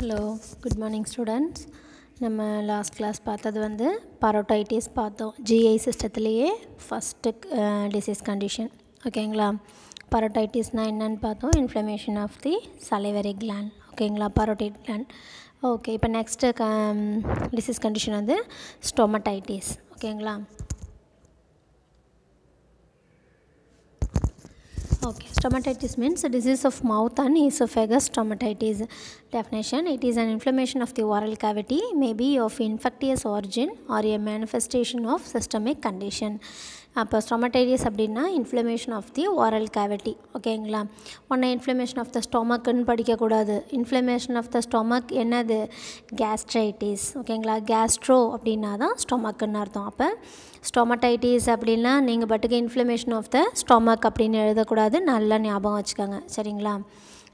Hello good morning students நம்ம last class பார்த்தது வந்து பரோட்டைட்டிஸ் பார்த்தோம். ஜிஐ சிஸ்டத்துலேயே ஃபஸ்ட்டு டிசீஸ் கண்டிஷன் ஓகேங்களா பரோட்டைட்டிஸ்னால் என்னன்னு பார்த்தோம். Inflammation of the salivary gland ஓகேங்களா பரோட்டைட் கிளாண்ட் ஓகே இப்போ நெக்ஸ்ட்டு க டிசீஸ் கண்டிஷன் வந்து ஸ்டொமடைட்டிஸ் ஓகேங்களா Okay, stomatitis means a disease of mouth and esophagus stomatitis. Definition It is an inflammation of the oral cavity, may be of infectious origin or a manifestation of systemic condition. அப்போ stomatitis அப்படின்னா inflammation of the oral cavity ஓகேங்களா? ஒன்று inflammation of the ஸ்டொமக்குன்னு படிக்கக்கூடாது. Inflammation of the stomach என்னது? Gastritis ஓகேங்களா? Gastro அப்படின்னா தான் ஸ்டொமக்குன்னு அர்த்தம். அப்போ ஸ்டொமடைட்டிஸ் அப்படின்னா நீங்கள் பட்டுக்கு இன்ஃப்ளமேஷன் ஆஃப் த ஸ்டொமக் அப்படின்னு எழுதக்கூடாது. நல்லா ஞாபகம் வச்சுக்கோங்க. சரிங்களா?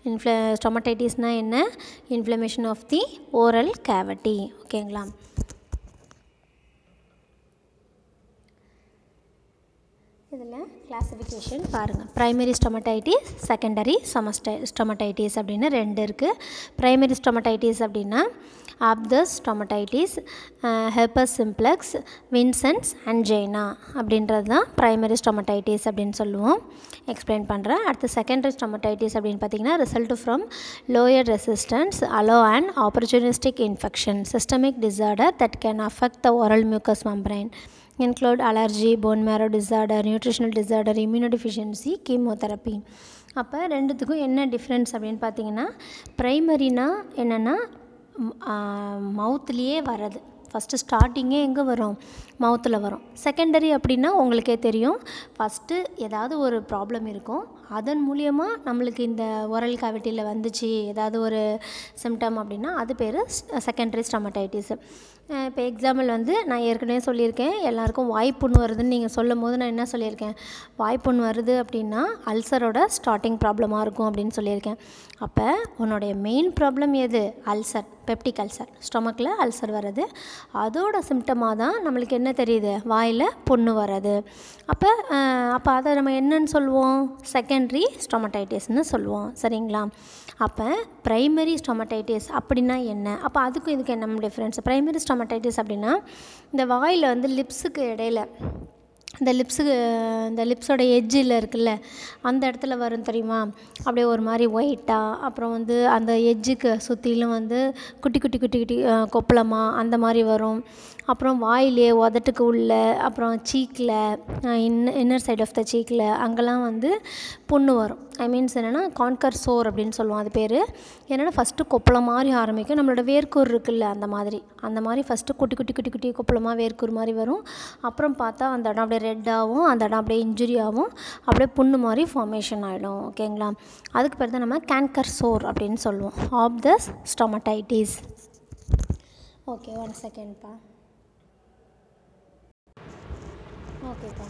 இன்ஃப்ள ஸ்டொமடைட்டிஸ்னால் என்ன? Inflammation of the oral cavity ஓகேங்களா? இதில் கிளாஸிஃபிகேஷன் பாருங்கள் ப்ரைமரி ஸ்டொமடைட்டிஸ் செகண்டரி சொமஸ்டை ஸ்டொமடைட்டிஸ் அப்படின்னு ரெண்டு இருக்குது ப்ரைமரி ஸ்டொமடைட்டிஸ் அப்படின்னா aphthous stomatitis herpes simplex Vincent's angina அப்படின்றது தான் ப்ரைமரி ஸ்டொமடைட்டிஸ் அப்படின்னு சொல்லுவோம். எக்ஸ்பிளைன் பண்ணுறேன் அடுத்து செகண்டரி ஸ்டொமடைட்டிஸ் அப்படின்னு பார்த்தீங்கன்னா result from lower resistance allow and opportunistic infection systemic disorder that can affect the oral mucous membrane include allergy, bone marrow disorder, nutritional disorder, immunodeficiency, chemotherapy. அப்போ ரெண்டுத்துக்கும் என்ன difference அப்படின்னு பார்த்தீங்கன்னா ப்ரைமரினா என்னென்னா மவுத்துலேயே வர்றது. ஃபஸ்ட்டு ஸ்டார்டிங்கே எங்கே வரும்? மவுத்தில் வரும். செகண்டரி அப்படின்னா உங்களுக்கே தெரியும். ஃபஸ்ட்டு ஏதாவது ஒரு ப்ராப்ளம் இருக்கும். அதன் மூலியமாக நம்மளுக்கு இந்த உரல் கேவிட்டியில் வந்துச்சு ஏதாவது ஒரு சிம்டம் அப்படின்னா அது பேர் செகண்டரி ஸ்டமடைட்டிஸ் இப்போ எக்ஸாம்பிள் வந்து நான் ஏற்கனவே சொல்லியிருக்கேன். எல்லாருக்கும் வாய்ப்புண் வருதுன்னு நீங்கள் சொல்லும் போது நான் என்ன சொல்லியிருக்கேன்? வாய்ப்புண் வருது அப்படின்னா அல்சரோட ஸ்டார்டிங் ப்ராப்ளமாக இருக்கும் அப்படின்னு சொல்லியிருக்கேன். அப்போ உன்னுடைய மெயின் ப்ராப்ளம் எது? அல்சர் பெப்டிக் அல்சர் ஸ்டொமக்கில் அல்சர் வர்றது. அதோட சிம்டமாக தான் நம்மளுக்கு என்ன தெரியுது? வாயில் புண்ணு வர்றது. அப்போ அப்போ அதை நம்ம என்னன்னு சொல்லுவோம்? செகண்ட்ரி ஸ்டொமடைட்டிஸ்னு சொல்லுவோம். சரிங்களா? அப்போ ப்ரைமரி ஸ்டொமடைட்டிஸ் அப்படின்னா என்ன? அப்போ அதுக்கும் இதுக்கு என்ன டிஃப்ரென்ஸ் ப்ரைமரி ஸ்டொமடைட்டிஸ் அப்படின்னா இந்த வாயில் வந்து லிப்ஸுக்கு இடையில இந்த லிப்ஸுக்கு இந்த லிப்ஸோட எஜ்ஜில் இருக்குல்ல அந்த இடத்துல வரும் தெரியுமா? அப்படியே ஒரு மாதிரி ஒயிட்டாக அப்புறம் வந்து அந்த எஜ்ஜுக்கு சுற்றிலும் வந்து குட்டி குட்டி குட்டி குட்டி கொப்பளமாக அந்த மாதிரி வரும். அப்புறம் வாயிலே உதட்டுக்கு உள்ள அப்புறம் சீக்கில் in inner side of the சீக்கில் அங்கெல்லாம் வந்து புண்ணு வரும். ஐ மீன்ஸ் என்னென்னா கான்கர் சோர் அப்படின்னு சொல்லுவோம் அது பேர். என்னென்னா ஃபஸ்ட்டு கொப்பளம் மாதிரி ஆரம்பிக்கும். நம்மளோட வேர்க்கூர் இருக்குல்ல அந்த மாதிரி. அந்த மாதிரி ஃபஸ்ட்டு குட்டி குட்டி குட்டி குட்டி கொப்பளமாக வேர்க்கூர் மாதிரி வரும். அப்புறம் பார்த்தா அந்த இடம் அப்படியே ரெட்டாகவும் அந்த இடம் அப்படியே இன்ஜுரி ஆகும் அப்படியே புண்ணு மாதிரி ஃபார்மேஷன் ஆகிடும் ஓகேங்களா அதுக்கு பேர் தான் நம்ம கேன்கர் சோர் அப்படின்னு சொல்லுவோம். Of the stomatitis okay one செகண்ட்ப்பா ஓகேப்பா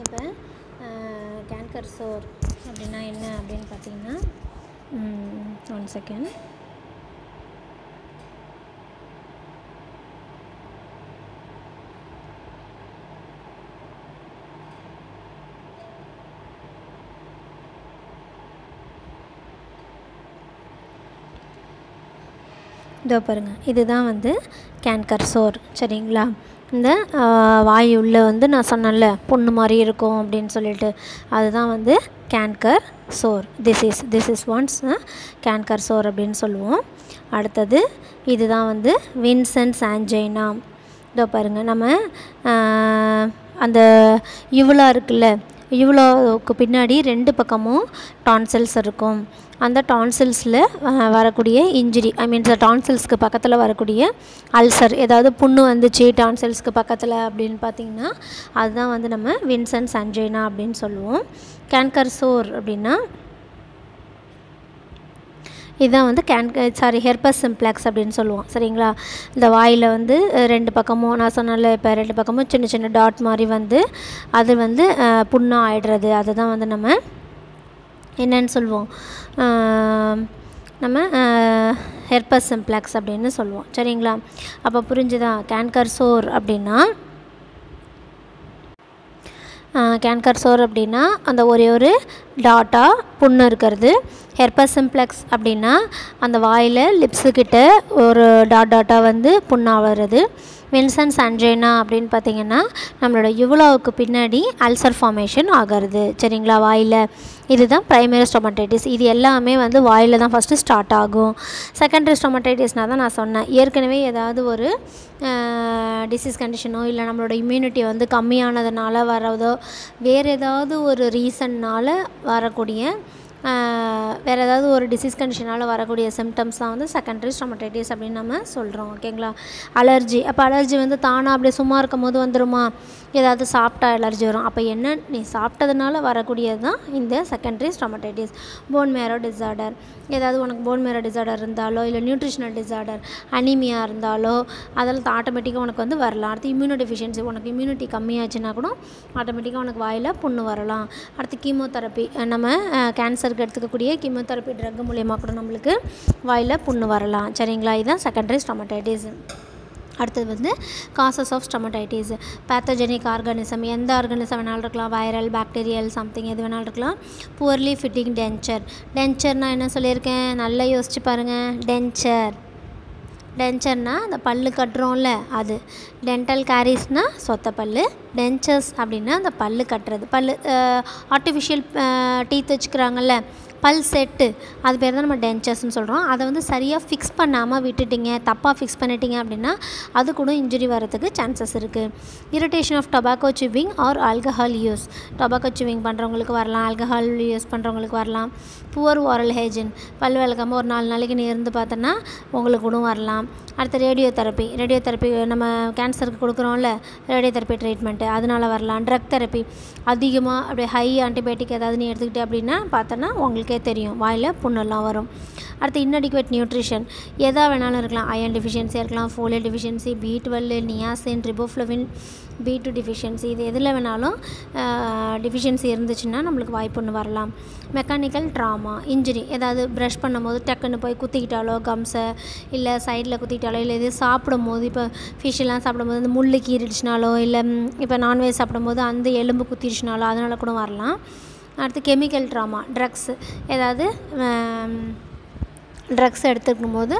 இப்போ கேன்கர் சோர் அப்படின்னா என்ன அப்படின்னு பார்த்தீங்கன்னா ஒன் செகண்ட் இதோ பாருங்கள் இதுதான் வந்து கேன்கர் சோர் சரிங்களா? இந்த வாய் உள்ளே வந்து நான் சொன்னேன்ல பொண்ணு மாதிரி இருக்கும் அப்படின்னு சொல்லிட்டு. அதுதான் வந்து canker sore this is this is once canker sore அப்படின்னு சொல்லுவோம். அடுத்தது இதுதான் வந்து வின்சன்ஸ் ஆஞ்சைனா இதோ பாருங்கள் நம்ம அந்த இவ்வளோ இருக்குல்ல இவ்வளோக்கு பின்னாடி ரெண்டு பக்கமும் டான்சில்ஸ் இருக்கும். அந்த டான்சில்ஸில் வரக்கூடிய இன்ஜுரி ஐ மீன்ஸ் டான்சில்ஸ்க்கு பக்கத்தில் வரக்கூடிய அல்சர் ஏதாவது புண்ணு வந்துச்சு டான்சில்ஸ்க்கு பக்கத்தில் அப்படின்னு பார்த்திங்கன்னா அதுதான் வந்து நம்ம வின்சன் சஞ்சய்னா அப்படின்னு சொல்லுவோம். கேன்கர் சோர் அப்படின்னா இதுதான் வந்து கேன் சாரி ஹெர்பஸ் சிம்ப்ளெக்ஸ் அப்படின்னு சொல்லுவோம். சரிங்களா? இந்த வாயில் வந்து ரெண்டு பக்கமும் நான் சொன்னால இப்போ ரெண்டு பக்கமும் சின்ன சின்ன டாட் மாதிரி வந்து அது வந்து புண்ணாக ஆயிடுறது. அதுதான் வந்து நம்ம என்னன்னு சொல்லுவோம். நம்ம ஹெர்பஸ் சிம்ப்ளெக்ஸ் அப்படின்னு சொல்லுவோம். சரிங்களா? அப்போ புரிஞ்சுதா? கேன்கர் சோர் அப்படின்னா கேன்கர் சோர் அப்படின்னா அந்த ஒரே ஒரு டாட்டா புண்ணு இருக்கிறது. ஹெர்பஸ் சிம்ப்ளெக்ஸ் அப்படின்னா அந்த வாயில் லிப்ஸுக்கிட்ட ஒரு டாட் டாட்டாக வந்து புண்ணாக வருது வின்சன்ஸ் அப்படின்னு பார்த்தீங்கன்னா நம்மளோட யுவலாவுக்கு பின்னாடி அல்சர் ஃபார்மேஷன் ஆகிறது. சரிங்களா? வாயில். இதுதான் ப்ரைமரி ஸ்டொமட்டைட்டிஸ் இது எல்லாமே வந்து வாயில் தான் ஃபஸ்ட்டு ஸ்டார்ட் ஆகும். செகண்டரி ஸ்டொமட்டைட்டிஸ்னால் தான் நான் சொன்னேன். ஏற்கனவே ஏதாவது ஒரு டிசீஸ் கண்டிஷனோ இல்லை நம்மளோட இம்யூனிட்டி வந்து கம்மியானதுனால வரதோ வேறு ஏதாவது ஒரு ரீசன்னால் வரக்கூடிய வேறு ஏதாவது ஒரு டிசீஸ் கண்டிஷனால் வரக்கூடிய சிம்டம்ஸ்லாம் வந்து செகண்டரி ஸ்டொமடைட்டிஸ் அப்படின்னு நம்ம சொல்கிறோம் ஓகேங்களா அலர்ஜி அப்போ அலர்ஜி வந்து தானாக அப்படியே சும்மா இருக்கும் போது வந்துடுமா ஏதாவது சாப்பிட்டா அலர்ஜி வரும். அப்போ என்ன? நீ சாப்பிட்டதுனால வரக்கூடியது தான் இந்த secondary stomatitis bone marrow disorder ஏதாவது உனக்கு போன் மேரோ டிசார்டர் இருந்தாலோ இல்லை நியூட்ரிஷனல் டிசார்டர் அனிமியாக இருந்தாலோ அதெல்லாம் ஆட்டோமேட்டிக்காக உனக்கு வந்து வரலாம். அடுத்து இம்யூனோ டெஃபிஷியன்சி உனக்கு இம்யூனிட்டி கம்மியாச்சுன்னா கூட ஆட்டோமேட்டிக்காக உனக்கு வாயில் புண்ணு வரலாம். அடுத்து கீமோதெரப்பி நம்ம கேன்சர் டாக்டருக்கு எடுத்துக்கக்கூடிய கீமோதெரப்பி ட்ரக் மூலயமா கூட நம்மளுக்கு வாயில் புண்ணு வரலாம். சரிங்களா? இதுதான் செகண்டரி ஸ்டொமடைட்டிஸ் அடுத்தது வந்து causes of stomatitis pathogenic organism எந்த ஆர்கானிசம் வேணாலும் இருக்கலாம். வைரல் பாக்டீரியல் சம்திங் எது வேணாலும் இருக்கலாம். புவர்லி ஃபிட்டிங் டென்ச்சர் டென்ச்சர்னா என்ன சொல்லியிருக்கேன்? நல்லா யோசிச்சு பாருங்கள் டென்ச்சர் டென்ச்சர்னால் அந்த பல்லு கட்டுறோம்ல அது. டென்டல் கேரிஸ்னால் சொத்த பல்லு டென்ச்சர்ஸ் அப்படின்னா அந்த பல்லு கட்டுறது. பல்லு ஆர்டிஃபிஷியல் டீத் வச்சுக்கிறாங்கல்ல பல் செட்டு அது பேர் தான் நம்ம டென்ச்சர்ஸ்னு சொல்கிறோம் அதை வந்து சரியாக ஃபிக்ஸ் பண்ணாமல் விட்டுட்டீங்க தப்பாக ஃபிக்ஸ் பண்ணிட்டீங்க அப்படின்னா அது கூட இன்ஜுரி வரதுக்கு சான்சஸ் இருக்குது irritation of tobacco chewing or alcohol use tobacco chewing பண்ணுறவங்களுக்கு வரலாம் ஆல்கஹால் யூஸ் பண்ணுறவங்களுக்கு வரலாம். புவர் ஓரல் ஹேஜன் பல் விளக்காமல் ஒரு நாலு நாளைக்கு நீ இருந்து பார்த்தோன்னா உங்களுக்கு கூட வரலாம். அடுத்து ரேடியோ தெரப்பி ரேடியோ தெரப்பி நம்ம கேன்சருக்கு கொடுக்குறோம்ல ரேடியோ தெரப்பி ட்ரீட்மெண்ட்டு அதனால் வரலாம். ட்ரக் தெரப்பி அதிகமாக அப்படியே ஹை ஆன்டிபயோட்டிக் ஏதாவது நீ எடுத்துக்கிட்டே அப்படின்னா பார்த்தோன்னா உங்களுக்கே தெரியும். வாயில் புண்ணெல்லாம் வரும். அடுத்து இன்னடிக்குவேட் நியூட்ரிஷன் எதாக வேணாலும் இருக்கலாம். அயன் டிஃபிஷியன்சியாக இருக்கலாம் folic deficiency B twelve niacin riboflavin B two deficiency இது எதில் வேணாலும் டிஃபிஷியன்சி இருந்துச்சுன்னா நம்மளுக்கு வாய்ப்புன்னு வரலாம். மெக்கானிக்கல் ட்ராமா இன்ஜுரி ஏதாவது ப்ரஷ் பண்ணும்போது டக்குன்னு போய் குத்திக்கிட்டாலோ கம்ஸை இல்லை சைடில் குத்திக்கிட்டாலோ இல்லை எது சாப்பிடும் போது இப்போ ஃபிஷ்ஷெல்லாம் சாப்பிடும்போது அந்த முள்ளு கீறிடுச்சுனாலோ இல்லை இப்போ நான்வெஜ் சாப்பிடும்போது அந்த எலும்பு குத்திடுச்சுனாலோ அதனால் கூட வரலாம். அடுத்து கெமிக்கல் ட்ராமா ட்ரக்ஸு ஏதாவது ட்ரக்ஸ் எடுத்துக்கும் போது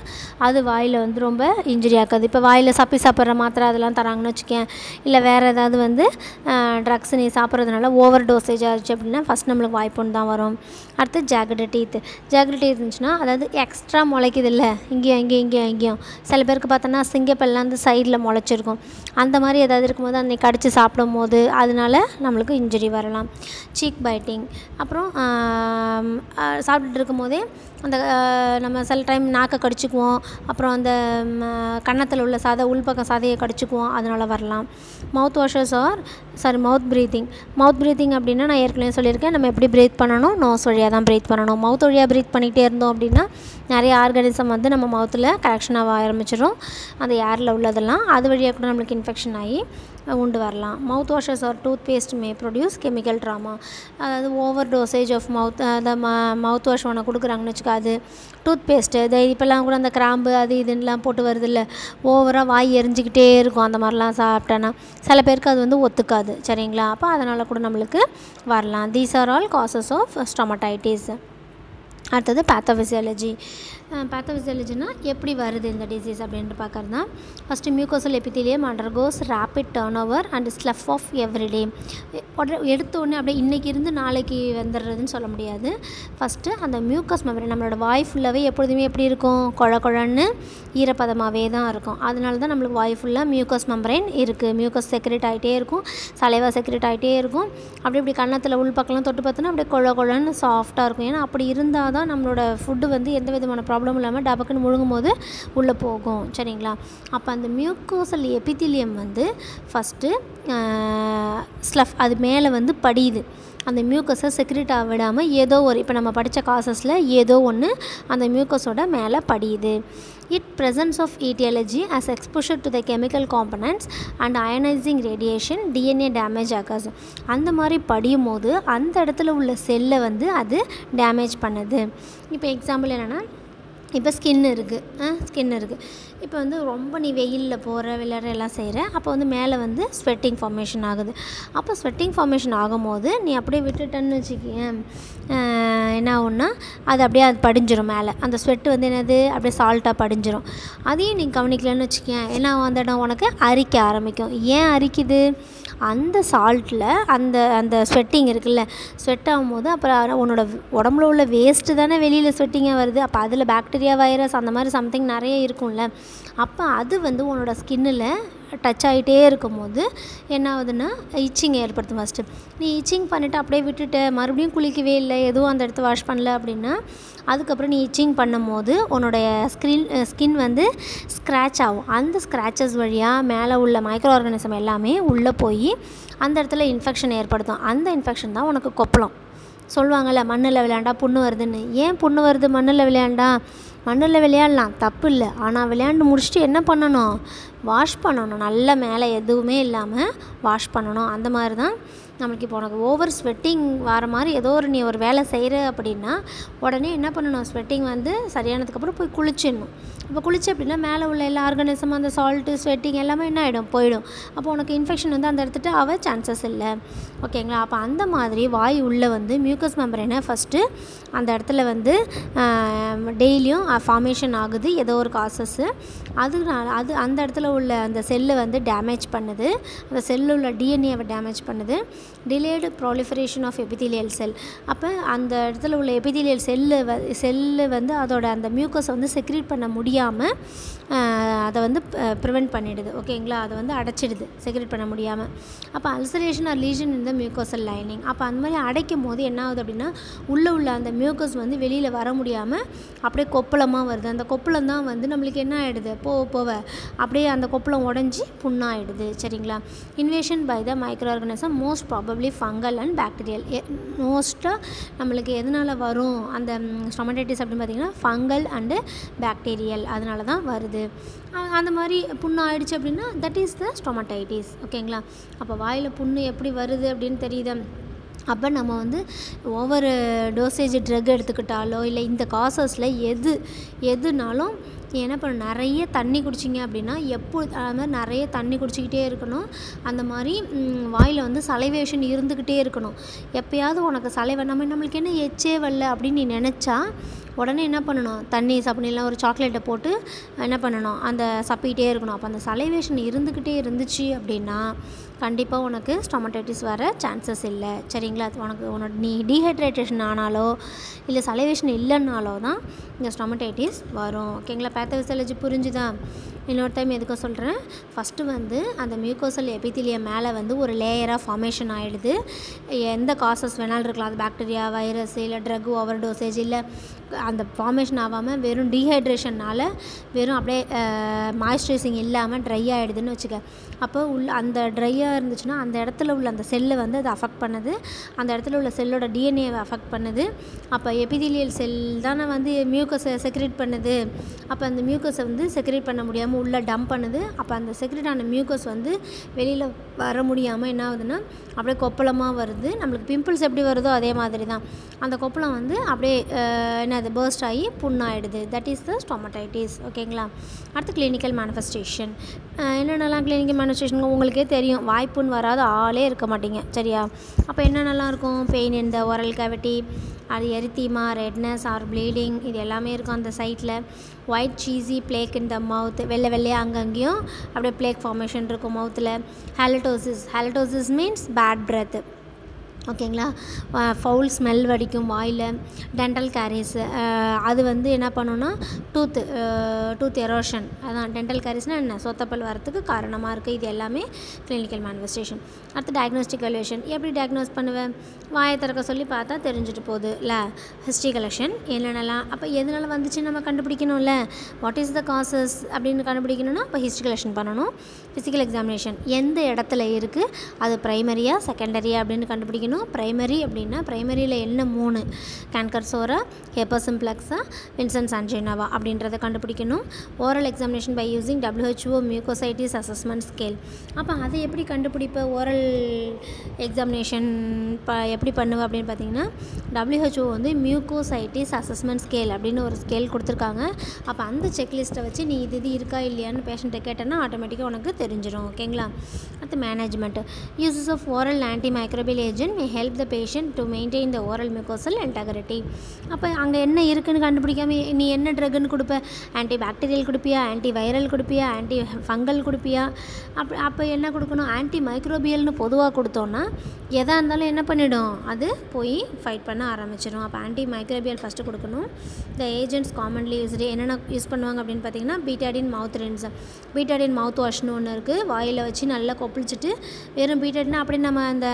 அது வாயில் வந்து ரொம்ப இன்ஜுரி ஆக்காது இப்போ வாயில் சப்பி சாப்பிட்ற மாத்திரை அதெல்லாம் தராங்கன்னு வச்சுக்கேன். இல்லை வேறு ஏதாவது வந்து ட்ரக்ஸ் நீ சாப்பிட்றதுனால ஓவர் டோசேஜ் ஆச்சு அப்படின்னா ஃபஸ்ட் நம்மளுக்கு வாய்ப்புன்னு தான் வரும். அடுத்து ஜாக்கெட் டீத்து ஜாக்கெட் டீத் இருந்துச்சுன்னா அதாவது எக்ஸ்ட்ரா முளைக்குது இல்லை இங்கேயும் இங்கேயும் இங்கேயும் இங்கேயும். சில பேருக்கு பார்த்தோன்னா சிங்கப்பெல்லாம் வந்து சைடில் முளைச்சிருக்கும். அந்த மாதிரி ஏதாவது இருக்கும்போது அன்றைக்கி கடித்து சாப்பிடும் போது அதனால நம்மளுக்கு இன்ஜுரி வரலாம். சீக் பைட்டிங் அப்புறம் சாப்பிட்டுட்டு இருக்கும் போதே அந்த நம்ம சில டைம் நாக்கை கடிச்சிக்குவோம். அப்புறம் அந்த கன்னத்தில் உள்ள சதை உள்பக்கம் சதையை கடிச்சிக்குவோம். அதனால் வரலாம். Mouth washers or sorry mouth breathing mouth breathing அப்படின்னா நான் ஏற்கனவே சொல்லியிருக்கேன். நம்ம எப்படி ப்ரீத் பண்ணணும்? நோஸ் வழியாக தான் ப்ரீத் பண்ணணும். மவுத் வழியாக ப்ரீத் பண்ணிகிட்டே இருந்தோம் அப்படின்னா நிறைய ஆர்கானிசம் வந்து நம்ம மவுத்தில் கரெக்ஷன் ஆக ஆரம்பிச்சிடும் அந்த ஏரில் உள்ளதெல்லாம். அது வழியாக கூட நம்மளுக்கு இன்ஃபெக்ஷன் ஆகி உண்டு வரலாம். Mouthwashes or toothpaste may produce chemical trauma அதாவது ஓவர் டோசேஜ் ஆஃப் மவுத் அந்த ம மவுத் வாஷ் ஒன்று கொடுக்குறாங்கன்னு வச்சுக்கோ அது டூத் பேஸ்ட்டு இப்போல்லாம் கூட அந்த கிராம்பு அது இதுன்னெலாம் போட்டு வருது இல்லை ஓவராக வாய் எரிஞ்சிக்கிட்டே இருக்கும் அந்த மாதிரிலாம் சாப்பிட்டேன்னா சில பேருக்கு அது வந்து ஒத்துக்காது சரிங்களா? அப்போ அதனால் கூட நம்மளுக்கு வரலாம். These are all causes of stomatitis அடுத்தது பேத்தோஃபிசியாலஜி பேத்தோஃபிசியாலஜினா எப்படி வருது இந்த டிசீஸ் அப்படின்ட்டு பார்க்குறதுனா first mucosal epithelium undergoes rapid turnover and slough off every day உடனே எடுத்த உடனே அப்படியே இன்றைக்கி இருந்து நாளைக்கு வந்துடுறதுன்னு சொல்ல முடியாது. ஃபஸ்ட்டு அந்த மியூக்கஸ் மெமரி நம்மளோட வாய் ஃபுல்லாகவே எப்பொழுதுமே எப்படி இருக்கும்? குழ குழன்னு ஈரப்பதமாகவே தான் இருக்கும். அதனால தான் நம்மளுக்கு வாய் ஃபுல்லாக மியூக்கஸ் மெம்பரைன் இருக்குது மியூக்கஸ் செக்ரேட் ஆகிட்டே இருக்கும். சலைவா செக்ரெட் ஆகிட்டே இருக்கும். அப்படி இப்படி கன்னத்தில் உள்பக்கம்லாம் தொட்டு பார்த்தோன்னா அப்படியே குழ குழன்னு சாஃப்டாக இருக்கும். ஏன்னா அப்படி இருந்தால் தான் நம்மளோட ஃபுட்டு வந்து எந்த விதமான ப்ராப்ளம் ப்ராப்ளமும் இல்லாமல் டபக்குன்னு முழுங்கும் போது உள்ளே போகும். சரிங்களா? அப்போ அந்த மியூக்கோசல் எபித்திலியம் வந்து ஃபஸ்ட்டு ஸ்லஃப் அது மேலே வந்து படியுது. அந்த மியூக்கஸை செக்ரெட் ஆகிடாமல் ஏதோ ஒரு இப்போ நம்ம படித்த காசஸில் ஏதோ ஒன்று அந்த மியூக்கஸோட மேலே படியுது. It presence of etiology as exposure to the chemical components and ionizing radiation DNA damage ஆகாது அந்த மாதிரி படியும் போது அந்த இடத்துல உள்ள செல்லை வந்து அது டேமேஜ் பண்ணுது. இப்போ எக்ஸாம்பிள் என்னென்னா இப்போ ஸ்கின் இருக்குது ஸ்கின் இருக்குது இப்போ வந்து ரொம்ப நீ வெயிலில் போகிற விளையாடுற எல்லாம் செய்கிற அப்போ வந்து மேலே வந்து ஸ்வெட்டிங் ஃபார்மேஷன் ஆகுது. அப்போ ஸ்வெட்டிங் ஃபார்மேஷன் ஆகும்போது நீ அப்படியே விட்டுட்டேன்னு வச்சுக்கேன் என்ன ஆகும்னா அது அப்படியே அது படிஞ்சிடும் மேலே. அந்த ஸ்வெட்டு வந்து என்னது? அப்படியே சால்ட்டாக படிஞ்சிடும் அதையும் நீ கவனிக்கலன்னு வச்சுக்கேன் ஏன்னா அந்த இடம் உனக்கு? அரிக்க ஆரம்பிக்கும். ஏன் அரிக்குது? அந்த சால்ட்டில் அந்த அந்த ஸ்வெட்டிங் இருக்குல்ல ஸ்வெட் ஆகும்போது அப்புறம் உன்னோட உடம்புல உள்ள வேஸ்ட்டு தானே வெளியில் ஸ்வெட்டிங்காக வருது. அப்போ அதில் பாக்டீரியா வைரஸ் அந்த மாதிரி சம்திங் நிறைய இருக்கும்ல. அப்போ அது வந்து உன்னோட ஸ்கின்னில் டச் ஆகிட்டே இருக்கும்போது என்ன ஆகுதுன்னா இச்சிங் ஏற்படுத்தும் ஃபஸ்ட்டு நீ இச்சிங் பண்ணிவிட்டு அப்படியே விட்டுட்டு மறுபடியும் குளிக்கவே இல்லை எதுவும் அந்த இடத்த வாஷ் பண்ணல அப்படின்னா அதுக்கப்புறம் நீ இச்சிங் பண்ணும்போது உன்னுடைய ஸ்கின் ஸ்கின் வந்து ஸ்க்ராட்ச் ஆகும். அந்த ஸ்க்ராச்சஸ் வழியாக மேலே உள்ள மைக்ரோ ஆர்கானிசம் எல்லாமே உள்ளே போய் அந்த இடத்துல இன்ஃபெக்ஷன் ஏற்படுத்தும். அந்த இன்ஃபெக்ஷன் தான் உனக்கு கொப்பளம். சொல்லுவாங்கள்ல மண்ணில் விளையாண்டா புண்ணு வருதுன்னு. ஏன் புண்ணு வருது மண்ணில் விளையாண்டா? மண்ணில் விளையாடலாம் தப்பு இல்லை. ஆனால் விளையாண்டு முடிச்சுட்டு என்ன பண்ணணும்? வாஷ் பண்ணணும். நல்ல மேலே எதுவுமே இல்லாமல் வாஷ் பண்ணணும். அந்த மாதிரி தான் நம்மளுக்கு இப்போ உனக்கு ஓவர் ஸ்வெட்டிங் வர மாதிரி ஏதோ ஒரு நீ ஒரு வேலை செய்கிற அப்படின்னா உடனே என்ன பண்ணணும்? ஸ்வெட்டிங் வந்து சரியானதுக்கப்புறம் போய் குளிச்சிடணும். இப்போ குளிச்சு அப்படின்னா மேலே உள்ள எல்லா ஆர்கானிசம் அந்த சால்ட்டு ஸ்வெட்டிங் எல்லாமே என்ன ஆகிடும் போயிடும். அப்போ உனக்கு இன்ஃபெக்ஷன் வந்து அந்த இடத்துட்டு ஆக சான்சஸ் இல்லை. ஓகேங்களா அப்போ அந்த மாதிரி வாய் உள்ளே வந்து மியூக்கஸ் மெம்பரேனை ஃபஸ்ட்டு அந்த இடத்துல வந்து டெய்லியும் ஃபார்மேஷன் ஆகுது. ஏதோ ஒரு காசஸ்ஸு அதனால அது அந்த இடத்துல உள்ள அந்த செல்லை வந்து டேமேஜ் பண்ணுது. அந்த செல்லு உள்ள டிஎன்ஏவை டேமேஜ் பண்ணுது. Delayed proliferation of epithelial cell அப்போ அந்த இடத்துல உள்ள எபிதீலியல் செல்லு வ செல்லு வந்து அதோட அந்த மியூக்கஸை வந்து செக்ரீட் பண்ண முடியாமல் அதை வந்து ப்ரிவெண்ட் பண்ணிடுது. ஓகேங்களா அதை வந்து அடைச்சிடுது. செக்ரேட் பண்ண முடியாமல் அப்போ அல்சரேஷன் ஆர் லீஷன் இந்த மியூக்கோசல் லைனிங் அப்போ அந்த மாதிரி அடைக்கும் போது என்ன ஆகுது அப்படின்னா உள்ளே உள்ள அந்த மியூக்கஸ் வந்து வெளியில் வர முடியாமல் அப்படியே கொப்பளமாக வருது. அந்த கொப்பளம் தான் வந்து நம்மளுக்கு என்ன ஆகிடுது போக போக அப்படியே அந்த கொப்பளம் உடஞ்சி புண்ணாகிடுது சரிங்களா? Invasion by the microorganism most probably fungal and bacterial மோஸ்ட்டாக நம்மளுக்கு எதனால் வரும்? அந்த ஸ்டொமடைட்டிஸ் அப்படின்னு பார்த்தீங்கன்னா ஃபங்கல் அண்டு பாக்டீரியல் அதனால தான் வருது. அந்த மாதிரி புண்ணு ஆயிடுச்சு அப்படின்னா தட் இஸ் த ஸ்டொமடைட்டிஸ் ஓகேங்களா அப்போ வாயில் புண்ணு எப்படி வருது அப்படின்னு தெரியுது? அப்போ நம்ம வந்து ஒவ்வொரு டோசேஜ் ட்ரக் எடுத்துக்கிட்டாலோ இல்லை இந்த காசஸில் எது எதுனாலும் என்ன பண்ணணும்? நிறைய தண்ணி குடிச்சிங்க அப்படின்னா எப்போ அது மாதிரி நிறைய தண்ணி குடிச்சிக்கிட்டே இருக்கணும். அந்த மாதிரி வாயில் வந்து சலைவேஷன் இருந்துக்கிட்டே இருக்கணும். எப்போயாவது உனக்கு சலைவை நம்ம நம்மளுக்கு என்ன எச்சே வரல அப்படின்னு நீ நினச்சா உடனே என்ன பண்ணணும்? தண்ணி சப்புனிலாம் ஒரு சாக்லேட்டை போட்டு என்ன பண்ணணும்? அந்த சப்பிக்கிட்டே இருக்கணும். அப்போ அந்த சலைவேஷன் இருந்துக்கிட்டே இருந்துச்சு அப்படின்னா கண்டிப்பாக உனக்கு ஸ்டொமடைட்டிஸ் வர சான்சஸ் இல்லை. சரிங்களா? உனக்கு உனக்கு நீ டீஹைட்ரேட்டேஷன் ஆனாலோ இல்லை சலைவேஷன் இல்லைன்னாலோ தான் இந்த ஸ்டொமடைட்டிஸ் வரும். ஓகேங்களா? பேத்தவிசாலஜி புரிஞ்சுதான் இன்னொரு டைம் எதுக்கு சொல்கிறேன் ஃபஸ்ட்டு வந்து அந்த மியூக்கோசல் எபித்திலிய மேலே வந்து ஒரு லேயராக ஃபார்மேஷன் ஆகிடுது எந்த காசஸ் வேணாலும் இருக்கலாம். அது பாக்டீரியா வைரஸ் இல்லை ட்ரக் ஓவர் டோசேஜ் இல்லை. அந்த ஃபார்மேஷன் ஆகாமல் வெறும் டீஹைட்ரேஷனால் வெறும் அப்படியே மாய்ஸ்சரைசிங் இல்லாமல் ட்ரை ஆகிடுதுன்னு வச்சுக்க. அப்போ உள்ள அந்த ட்ரையாக இருந்துச்சுன்னா அந்த இடத்துல உள்ள அந்த செல்லை வந்து அது அஃபெக்ட் பண்ணுது. அந்த இடத்துல உள்ள செல்லோட டிஎன்ஏவை அஃபெக்ட் பண்ணுது. அப்போ எபிதிலியல் செல் தானே வந்து மியூக்கஸை செக்ரேட் பண்ணுது. அப்போ அந்த மியூக்கஸை வந்து செக்ரேட் பண்ண முடியாமல் உள்ளே டம்ப் பண்ணுது. அப்போ அந்த செக்ரெட்டான மியூக்கஸ் வந்து வெளியில் வர முடியாமல் என்ன ஆகுதுன்னா அப்படியே கொப்பளமாக வருது. நம்மளுக்கு பிம்பிள்ஸ் எப்படி வருதோ அதே மாதிரி தான் அந்த கொப்பளம் வந்து அப்படியே என்னது பேர்ஸ்ட் ஆகி புண்ணாயிடுது. தட் இஸ் த ஸ்டொமடைட்டிஸ் ஓகேங்களா? அடுத்து கிளினிக்கல் மேனிஃபெஸ்டேஷன் என்னென்னலாம் கிளினிக்கல் மேனிஃபெஸ்டேஷன் உங்களுக்கே தெரியும். வாய்ப்புன்னு வராத ஆளே இருக்க மாட்டீங்க. சரியா? அப்போ என்னென்னலாம் இருக்கும்? பெயின் இந்த ஒரல் கேவிட்டி அது எரித்தீமா ரெட்னஸ் ஆர் ப்ளீடிங் இது எல்லாமே இருக்கும் அந்த சைட்டில் white cheesy plaque in the mouth வெள்ளை வெள்ளையாக அங்கங்கேயும் அப்படியே பிளேக் ஃபார்மேஷன் இருக்கும் மவுத்தில் halitosis halitosis means bad breath ஓகேங்களா? ஃபவுல் ஸ்மெல் வடிக்கும் வாயில் டென்டல் கேரிஸ் அது வந்து என்ன பண்ணுன்னா டூத்து டூத் எரோஷன் அதான் டென்டல் கேரிஸ்னால் என்ன? சொத்தப்பல் வரத்துக்கு காரணமாக இருக்குது இது எல்லாமே கிளினிக்கல் மேனிஃபெஸ்டேஷன் அடுத்து டயக்னோஸ்டிக் வேல்யூஷன் எப்படி டயக்னோஸ் பண்ணுவேன் வாயை திறக்க சொல்லி பார்த்தா தெரிஞ்சுட்டு போகுது இல்லை? ஹிஸ்ட்ரி கலெக்ஷன் என்னென்னலாம்? அப்போ எதனால் வந்துச்சுன்னு நம்ம கண்டுபிடிக்கணும்ல? வாட் இஸ் த காசஸ் அப்படின்னு கண்டுபிடிக்கணும்னா இப்போ ஹிஸ்ட்ரி கலெக்ஷன் பண்ணணும். ஃபிசிக்கல் எக்ஸாமினேஷன் எந்த இடத்துல இருக்குது அது ப்ரைமரியா செகண்டரியா அப்படின்னு கண்டுபிடிக்கணும். கண்டுபிடிக்கணும் ப்ரைமரி அப்படின்னா ப்ரைமரியில் என்ன மூணு? கேன்கர்சோரா ஹெப்போசிம்ப்ளெக்ஸா வின்சன் அன்ஜினாவா அப்படின்றத கண்டுபிடிக்கணும். Oral examination by using W H O mucositis assessment scale அப்போ அதை எப்படி கண்டுபிடிப்ப? ஓரல் எக்ஸாமினேஷன் ப எப்படி பண்ணுவேன் அப்படின்னு பார்த்தீங்கன்னா டபிள்யூஹெச்ஓ வந்து மியூகோசைட்டிஸ் அசஸ்மெண்ட் ஸ்கேல் அப்படின்னு ஒரு ஸ்கேல் கொடுத்துருக்காங்க. அப்போ அந்த செக்லிஸ்ட்டை வச்சு நீ இது இது இருக்கா இல்லையான்னு பேஷண்ட்டை கேட்டேன்னா ஆட்டோமேட்டிக்காக உனக்கு தெரிஞ்சிடும் ஓகேங்களா அடுத்து management uses of oral antimicrobial agent may help the patient to maintain the oral mucosal integrity அப்போ அங்கே என்ன இருக்குன்னு கண்டுபிடிக்காம நீ என்ன ட்ரக்குன்னு கொடுப்ப? ஆன்டி பாக்டீரியல் கொடுப்பியா? ஆன்டி வைரல் கொடுப்பியா? ஆன்டி ஃபங்கல் கொடுப்பியா? அப்போ அப்போ என்ன கொடுக்கணும்? ஆன்டி மைக்ரோபியல்னு பொதுவாக கொடுத்தோன்னா எதாக இருந்தாலும் என்ன பண்ணிடும்? அது போய் ஃபைட் பண்ண ஆரம்பிச்சிடும். அப்போ ஆன்டி மைக்ரோபியல் ஃபஸ்ட்டு கொடுக்கணும். த ஏஜென்ட்ஸ் காமன்லி யூஸ்டு என்னென்ன யூஸ் பண்ணுவாங்க அப்படின்னு பார்த்தீங்கன்னா பீட்டாடின் மவுத் ரின்ஸ் பீட்டாடின் மவுத் வாஷ்னு ஒன்று இருக்குது வாயில் வச்சு நல்லா கொப்பளிச்சிட்டு வெறும் பீட்டாடின் அப்படி நம்ம அந்த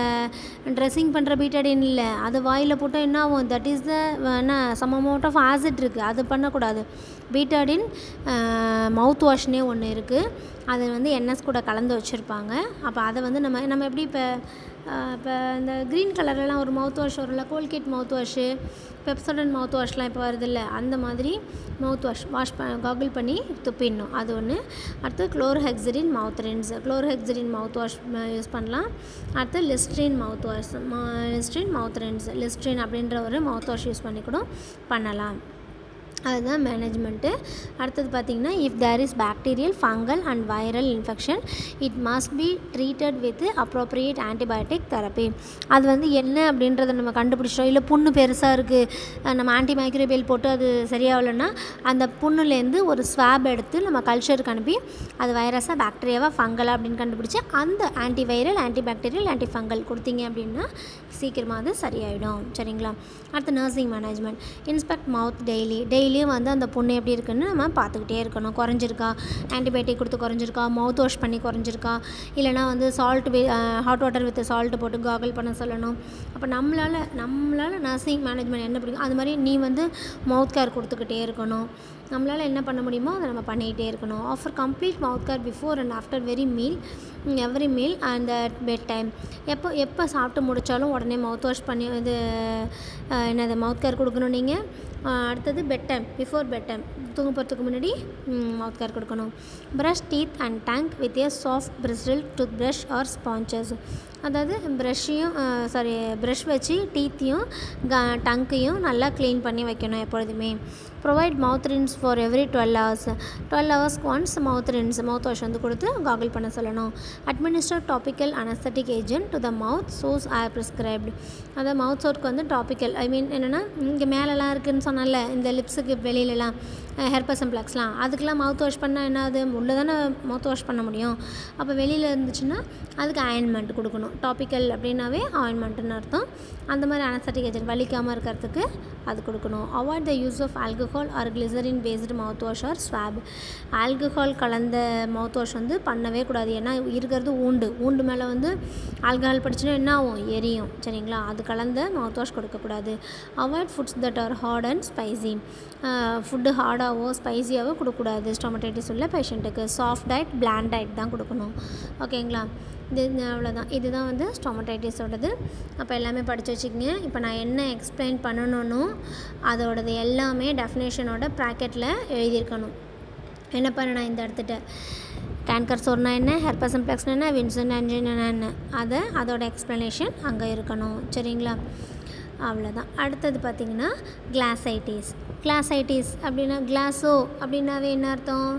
மிக்சிங் பண்ணுற பீட்டாடின் இல்லை. அது வாயில் போட்டால் என்ன ஆகும்? தட் இஸ் த என்ன சம் அமௌண்ட் ஆஃப் ஆசிட் இருக்குது அது பண்ணக்கூடாது. பீட்டாடின் மவுத் வாஷ்னே ஒன்று இருக்குது அது வந்து என்எஸ் கூட கலந்து வச்சுருப்பாங்க. அப்போ அதை வந்து நம்ம நம்ம எப்படி இப்போ இப்போ இந்த க்ரீன் கலர்லலாம் ஒரு மவுத் வாஷ் வரும்ல Colgate mouth wash Pepsodent mouth வாஷ்லாம் இப்போ வருதுல்ல அந்த மாதிரி மவுத் வாஷ் வாஷ் ப காகிள் பண்ணி துப்பிடணும். அது ஒன்று அடுத்து chlorhexidine mouth rinse chlorhexidine mouthwash use பண்ணலாம். அடுத்து Listerine mouth wash Listerine mouth rinse Listerine அப்படின்ற ஒரு மவுத் வாஷ் யூஸ் பண்ணி கூட பண்ணலாம். அதுதான் மேனேஜ்மெண்ட்டு அடுத்தது பார்த்திங்கன்னா if there is bacterial fungal and viral infection it must be treated with appropriate antibiotic therapy அது வந்து என்ன அப்படின்றத நம்ம கண்டுபிடிச்சோம் இல்லை புண்ணு பெருசாக இருக்குது நம்ம ஆன்டிமைக்ரோபியல் போட்டு அது சரியாகலைன்னா அந்த புண்ணுலேருந்து ஒரு ஸ்வாப் எடுத்து நம்ம கல்ச்சருக்கு அனுப்பி அது வைரஸாக பாக்டீரியாவாக ஃபங்கலாக அப்படின்னு கண்டுபிடிச்சி அந்த antiviral antibacterial anti fungal கொடுத்தீங்க அப்படின்னா சீக்கிரமாக அது சரியாயிடும். சரிங்களா? அடுத்து nursing management inspect mouth daily daily டெய்லியும் வந்து அந்த புண்ணு எப்படி இருக்குன்னு நம்ம பார்த்துக்கிட்டே இருக்கணும். குறைஞ்சிருக்கா? ஆன்டிபயோட்டிக் கொடுத்து குறைஞ்சிருக்கா? மவுத் வாஷ் பண்ணி குறைஞ்சிருக்கா? இல்லைனா வந்து salt hot water with salt போட்டு காகல் பண்ண சொல்லணும். அப்போ நம்மளால் நம்மளால் நர்சிங் மேனேஜ்மெண்ட் என்ன பிடிக்கும்? அது மாதிரி நீ வந்து மவுத் கேர் கொடுத்துக்கிட்டே இருக்கணும். நம்மளால் என்ன பண்ண முடியுமோ அதை நம்ம பண்ணிக்கிட்டே இருக்கணும். Offer complete mouth care before and after very meal every meal and bed time எப்போ எப்போ சாப்பிட்டு முடித்தாலும் உடனே மவுத் வாஷ் பண்ணி இது என்னது மவுத் கேர் கொடுக்கணும் நீங்கள் அடுத்தது bed time before bed time தூங்க போகிறதுக்கு முன்னாடி மவுத் கேர் கொடுக்கணும். Brush teeth and tongue with a soft bristle toothbrush or sponges அதாவது ப்ரஷ்ஷையும் சாரி ப்ரஷ் வச்சு டீத்தையும் க டங்கையும் நல்லா க்ளீன் பண்ணி வைக்கணும் எப்பொழுதுமே. Provide mouth rinse for every twelve hours twelve ஹவர்ஸ்க்கு once mouth rinse mouth wash வந்து கொடுத்து காகிள் பண்ண சொல்லணும். Administer topical anaesthetic agent to the mouth sous or prescribed அதாவது மவுத் சோர்க்கு வந்து டாபிக்கல் ஐ மீன் என்னென்னா இங்கே மேலெலாம் இருக்குதுன்னு சொன்னால இந்த லிப்ஸுக்கு வெளியிலலாம் ஹெர்பசம்ப்ளக்ஸ்லாம் அதுக்கெலாம் மவுத் வாஷ் பண்ணால் என்ன உள்ளே தானே மவுத் வாஷ் பண்ண முடியும். அப்போ வெளியில் இருந்துச்சுன்னா அதுக்கு ஆயின்மெண்ட் கொடுக்கணும். டாபிக்கல் அப்படின்னாவே ஆயின்மெண்ட்டுன்னு அர்த்தம். அந்த மாதிரி அனஸ்தட்டிக் ஏஜென்ட் வலிக்காமல் இருக்கிறதுக்கு அது கொடுக்கணும். Avoid the use of alcohol or glycerin based mouthwash or swab alcohol கலந்த மவுத் வாஷ் வந்து பண்ணவே கூடாது. ஏன்னா இருக்கிறது ஊண்டு ஊண்டு மேலே வந்து ஆல்கஹால் படிச்சுன்னா என்ன ஆகும்? எரியும். சரிங்களா? அது கலந்த மவுத் வாஷ் கொடுக்கக்கூடாது avoid foods that are hard and spicy food ஹார்டாகவோ ஸ்பைசியாகவோ கொடுக்கக்கூடாது. ஸ்டொமடைட்டிஸ் உள்ள பேஷண்ட்டுக்கு சாஃப்ட் டயட் பிளாண்ட் டயட் தான் கொடுக்கணும். ஓகேங்களா இது அவ்வளோதான். இதுதான் வந்து ஸ்டொமடைட்டிஸோடது அப்போ எல்லாமே படித்து வச்சுக்கோங்க. இப்போ நான் என்ன எக்ஸ்பிளைன் பண்ணணும்னோ அதோடது எல்லாமே டெஃபினேஷனோட ப்ராக்கெட்டில் எழுதியிருக்கணும். என்ன பண்ணணும் இந்த இடத்துட்ட. கேன்கர் சோர்னா என்ன? ஹெர்பசம்ப்ளெக்ஸ்னா என்ன? வின்சன் ஆன்ஜினா என்ன? அதை அதோட எக்ஸ்ப்ளனேஷன் அங்கே இருக்கணும். சரிங்களா? அவ்வளோதான். அடுத்தது பார்த்திங்கன்னா கிளாசைட்டிஸ் கிளாசைட்டிஸ் அப்படின்னா கிளாஸோ அப்படின்னாவே என்ன அர்த்தம்?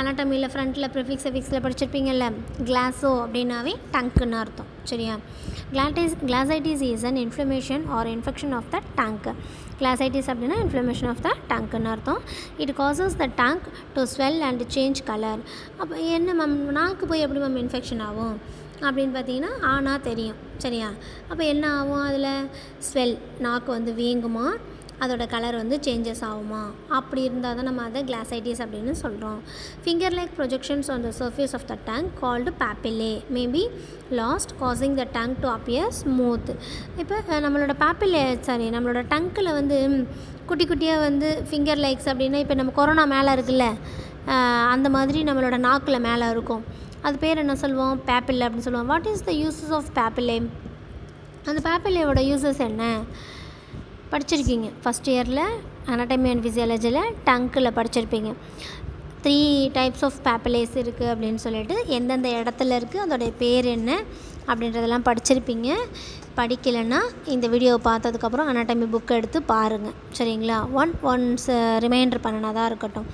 அனாட்டமியில் ஃப்ரண்ட்டில் ப்ரிஃபிக்ஸ் எஃபிக்ஸில் படிச்சிருப்பீங்கல்ல கிளாஸோ அப்படின்னாவே டங்க்குன்னு அர்த்தம். சரியா? Glottis glossitis is an inflammation or infection of the tongue glossitis அப்படின்னா இன்ஃப்ளமேஷன் ஆஃப் த டங்க்குன்னு அர்த்தம். It causes the tongue to swell and change colour அப்போ என்ன மேம் நாக்கு போய் எப்படி மேம் இன்ஃபெக்ஷன் ஆகும்? அப்படின்னு பார்த்தீங்கன்னா ஆனால் தெரியும். சரியா? அப்போ என்ன ஆகும் அதில்? ஸ்வெல் நாக்கு வந்து வீங்குமா? அதோட கலர் வந்து சேஞ்சஸ் ஆகுமா? அப்படி இருந்தால் தான் நம்ம அதை கிளாசைட்டிஸ் அப்படின்னு சொல்கிறோம் finger like projections on the surface of the tongue called papillae maybe lost causing the tongue to appear smooth இப்போ நம்மளோட பேப்பிலே சாரி நம்மளோட டங்கில் வந்து குட்டி குட்டியாக வந்து ஃபிங்கர் லைக்ஸ் அப்படின்னா இப்போ நம்ம கொரோனா மேலே இருக்குல்ல அந்த மாதிரி நம்மளோட நாக்கில் மேலே இருக்கும். அது பேர் என்ன சொல்லுவோம்? பேப்பிள் அப்படின்னு சொல்லுவோம். What is the uses of papillae அந்த பேப்பிலேயோட யூசஸ் என்ன? படிச்சிருக்கீங்க? ஃபஸ்ட் இயரில் anatomy அண்ட் ஃபிசியாலஜியில் டங்கில் படிச்சிருப்பீங்க. த்ரீ டைப்ஸ் ஆஃப் பேப்பலேஸ் இருக்குது அப்படின்னு சொல்லிட்டு எந்தெந்த இடத்துல இருக்குது அதோடைய பேர் என்ன அப்படின்றதெல்லாம் படிச்சிருப்பீங்க. படிக்கலைன்னா இந்த வீடியோவை பார்த்ததுக்கப்புறம் anatomy புக் எடுத்து பாருங்கள் சரிங்களா? ஒன் ஒன்ஸ் ரிமைண்டர் பண்ணினதாக இருக்கட்டும்.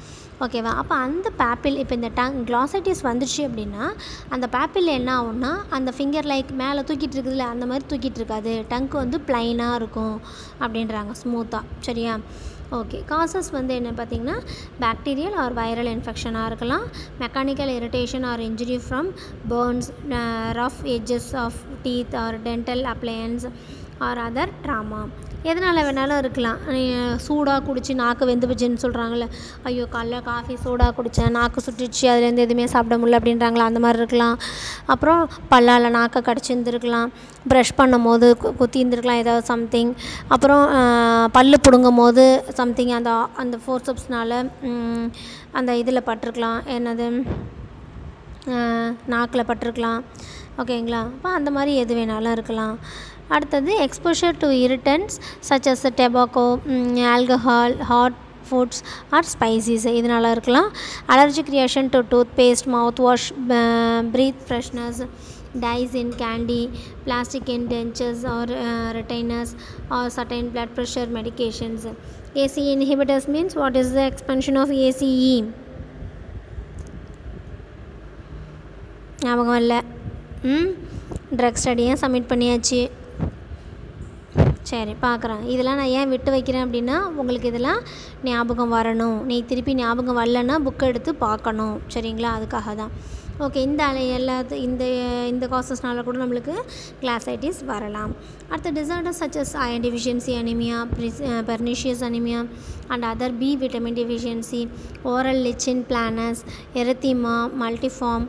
ஓகேவா? அப்போ அந்த பேப்பிள் இப்போ இந்த டங் கிளாசைட்டிஸ் வந்துச்சு அப்படின்னா அந்த பேப்பிள் என்ன ஆகும்னா அந்த ஃபிங்கர் லைக் மேலே தூக்கிட்டு இருக்குதுல்ல அந்த மாதிரி தூக்கிட்டு இருக்காது. டங்க் வந்து ப்ளைனாக இருக்கும் அப்படின்றாங்க ஸ்மூத்தாக சரியா? ஓகே. காசஸ் வந்து என்ன பார்த்தீங்கன்னா பேக்டீரியல் ஆர் வைரல் இன்ஃபெக்ஷனாக இருக்கலாம். Mechanical irritation or injury from burns rough edges of teeth or dental appliances or other trauma எதனால் வேணாலும் இருக்கலாம். சூடாக குடித்து நாக்கு வெந்து போச்சுன்னு சொல்கிறாங்கல்ல ஐயோ காலைல காஃபி சூடாக குடித்தேன் நாக்கு சுட்டுச்சு அதுலேருந்து எதுவுமே சாப்பிட முடியல அப்படின்றாங்களா? அந்த மாதிரி இருக்கலாம். அப்புறம் பல்லால் நாக்கை கடிச்சிருந்துருக்கலாம் ப்ரஷ் பண்ணும் போது கு- குத்தி இருந்திருக்கலாம் ஏதாவது சம்திங் அப்புறம் பல் பல்லு பிடுங்கும் போது சம்திங் அந்த அந்த ஃபோர்ஸப்ஸ்னால் அந்த இதில் பட்டிருக்கலாம். என்னது? நாக்கில் பட்டிருக்கலாம். ஓகேங்களா? அப்போ அந்த மாதிரி எது வேணாலும் இருக்கலாம். அடுத்தது exposure to irritants such as tobacco alcohol hot foods or spices இதனால இருக்கலாம் allergic reaction to toothpaste mouthwash breath freshness dyes in candy plastic in dentures or uh, retainers or certain blood pressure medications ace inhibitors means what is the expansion of ace ஞாபகம் இல்லை ம் drug ஸ்டடியும் submit பண்ணியாச்சு சரி பார்க்குறேன். இதெல்லாம் நான் ஏன் விட்டு வைக்கிறேன் அப்படின்னா உங்களுக்கு இதெல்லாம் ஞாபகம் வரணும். நீ திருப்பி ஞாபகம் வரலன்னா புக் எடுத்து பார்க்கணும். சரிங்களா? அதுக்காக தான். ஓகே இந்த அலை எல்லாத்து இந்த இந்த காசஸ்னால கூட நம்மளுக்கு கிளாசைட்டிஸ் வரலாம். அடுத்த disorders such as iron deficiency anaemia pernicious anaemia and other B vitamin deficiency oral lichen planus erythema multiforme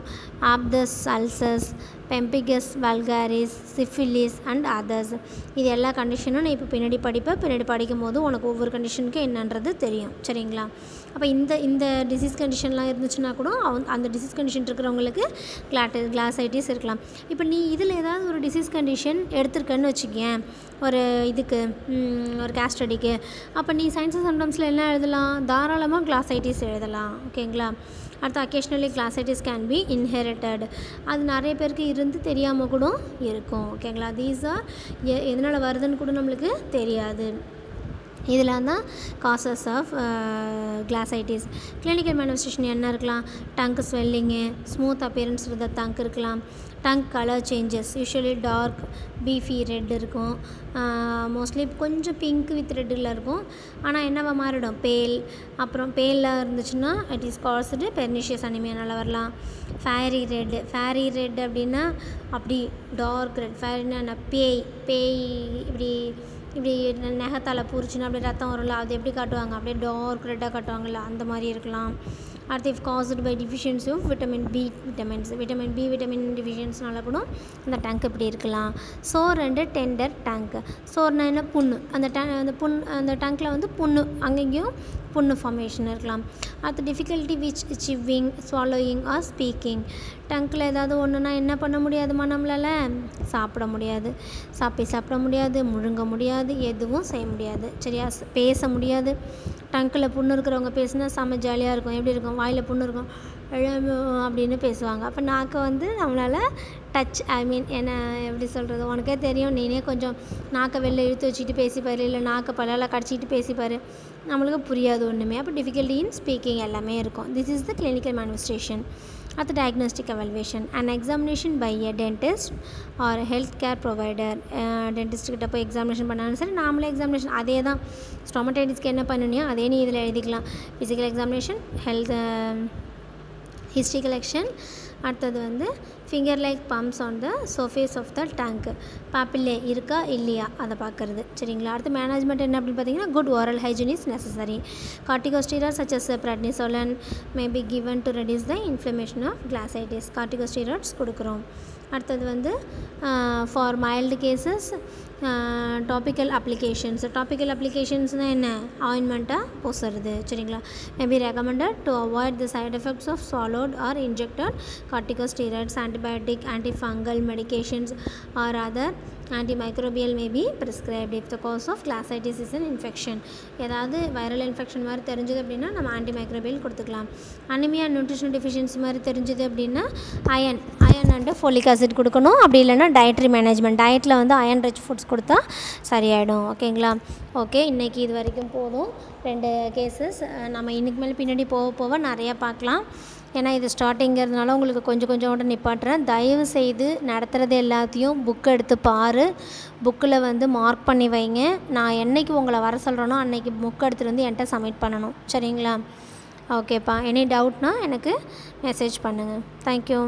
aphthous ulcers pemphigus vulgaris syphilis and others இது எல்லா கண்டிஷனும் நான் இப்போ பின்னாடி படிப்பேன். பின்னாடி படிக்கும் போது உனக்கு ஒவ்வொரு கண்டிஷனுக்கு என்னன்றது தெரியும். சரிங்களா? அப்போ இந்த இந்த டிசீஸ் கண்டிஷன்லாம் இருந்துச்சுன்னா கூட அந்த டிசீஸ் கண்டிஷன் இருக்கிறவங்களுக்கு கிளாட்டு கிளாசைட்டிஸ் இருக்கலாம். இப்போ நீ இதில் ஏதாவது ஒரு டிசீஸ் கண்டிஷன் எடுத்திருக்கன்னு வச்சுக்கேன் ஒரு இதுக்கு ஒரு ஒரு கேஸ்டடிக்கு அப்போ நீ சயின்ஸ் சம்டம்ஸில் என்ன எழுதலாம்? தாராளமாக கிளாசைட்டிஸ் எழுதலாம். ஓகேங்களா? அடுத்து occasionally glossitis can be inherited அது நிறைய பேருக்கு இருந்து தெரியாமல் கூட இருக்கும். ஓகேங்களா தீஸ் ஆர் எ எதனால் வருதுன்னு கூட நம்மளுக்கு தெரியாது. இதெல்லாம் தான் causes of glossitis clinical manifestation என்ன இருக்கலாம்? டங்க் ஸ்வெல்லிங்கு ஸ்மூத் அப்பியரன்ஸ் இருந்த டங்க் இருக்கலாம். Tongue colour changes usually dark beefy red இருக்கும். மோஸ்ட்லி கொஞ்சம் பிங்க் வித் ரெட்டில் இருக்கும். ஆனால் என்னவா மாறிடும்? பேல் அப்புறம் பேலில் இருந்துச்சுன்னா இட் இஸ் காஸ்டு பெர்னிஷியஸ் அனிமியானால் வரலாம். ஃபேரி ரெட் ஃபேரி ரெட் அப்படின்னா அப்படி டார்க் ரெட் ஃபேரின்னா பேய். பேய் இப்படி இப்படி நெகத்தால் பூரிச்சுன்னா அப்படியே ரத்தம் வரும்ல அது எப்படி காட்டுவாங்க? அப்படியே டார்க் ரெட்டாக காட்டுவாங்கல்ல அந்த மாதிரி இருக்கலாம். அடுத்து if caused by deficiency of vitamin B vitamins vitamin B vitamin டிஃபிஷியன்ஸ்னால கூட அந்த டேங்க் இப்படி இருக்கலாம். சோர் அண்டு டெண்டர் டங்க் சோர்னா என்ன? புண்ணு. அந்த டே அந்த புண் அந்த டேங்க்கில் வந்து புண்ணு. அங்கங்கேயும் புண்ணு ஃபார்மேஷன் இருக்கலாம். அடுத்து difficulty with chewing swallowing or speaking டங்க்கில் ஏதாவது ஒன்றுனா என்ன பண்ண முடியாதுமா நம்மளால்? சாப்பிட முடியாது. சாப்பி சாப்பிட முடியாது முழுங்க முடியாது எதுவும் செய்ய முடியாது. சரியா? பேச முடியாது. டங்கில் புண்ணு இருக்கிறவங்க பேசினா செம்ம ஜாலியாக இருக்கும். எப்படி இருக்கும்? வாயில் புண்ணு இருக்கும். அப்படின்னு பேசுவாங்க. அப்போ நாக்கை வந்து நம்மளால் டச் ஐ மீன் என்ன எப்படி சொல்கிறது உனக்கே தெரியும். நீனே கொஞ்சம் நாக்கை வெளில இழுத்து வச்சுட்டு பேசிப்பார். இல்லை நாக்கை பல்லால் கடிச்சிக்கிட்டு பேசிப்பார். நம்மளுக்கு புரியாது ஒன்றுமே அப்போ டிஃபிகல்ட்டி இன் ஸ்பீக்கிங் எல்லாமே இருக்கும். This is the clinical manifestation அடுத்து diagnostic evaluation and examination by a dentist or health care provider டென்டிஸ்ட்கிட்ட போய் எக்ஸாமினேஷன் பண்ணாலும் சரி நாமளே எக்ஸாமினேஷன் அதே தான். ஸ்டொமடைட்டிஸ்க்கு என்ன பண்ணணும் அதே நீ இதில் எழுதிக்கலாம் physical examination health history collection அடுத்தது வந்து finger like bumps on the surface of the tank papillae இருக்கா இல்லையா அதை பார்க்குறது சரிங்களா அடுத்து மேனேஜ்மெண்ட் என்ன அப்படின்னு பார்த்தீங்கன்னா good oral hygiene is necessary corticosteroid such as prednisolone maybe given to reduce the inflammation of glossitis corticosteroids கொடுக்குறோம் அடுத்தது வந்து for mild cases topical applications topical அப்ளிகேஷன்ஸ்னால் என்ன ஆயின்மெண்ட்டாக பூசுறது சரிங்களா maybe recommended to avoid the side effects of swallowed or injected corticosteroids antibiotic antifungal medications or other antimicrobial may be prescribed if the cause of glossitis is an infection ஏதாவது viral infection மாதிரி தெரிஞ்சது அப்படின்னா நம்ம antimicrobial கொடுத்துக்கலாம். Anaemia nutrition deficiency மாதிரி தெரிஞ்சது அப்படின்னா iron iron and folic acid கொடுக்கணும். அப்படி இல்லைன்னா டயட்ரி மேனேஜ்மெண்ட் டயட்டில் வந்து அயன் ரிச் ஃபுட்ஸ் கொடுத்தா சரியாயிடும். ஓகேங்களா ஓகே இன்றைக்கி இது வரைக்கும் போதும். ரெண்டு கேசஸ் நம்ம இன்றைக்கு மேலே பின்னாடி போக போக நிறையா பார்க்கலாம். ஏன்னா இது ஸ்டார்டிங்கிறதுனால உங்களுக்கு கொஞ்சம் கொஞ்சம் நிப்பாட்டுறேன். தயவு செய்து நடத்துகிறது எல்லாத்தையும் புக் எடுத்து பாரு. புக்கில் வந்து மார்க் பண்ணி வைங்க. நான் என்னைக்கு உங்களை வர சொல்கிறேனோ அன்னைக்கு புக் எடுத்துகிட்டு வந்து என்கிட்ட சப்மிட் பண்ணணும். சரிங்களா? ஓகேப்பா எனி டவுட்னால் எனக்கு மெசேஜ் பண்ணுங்கள் தேங்க்யூ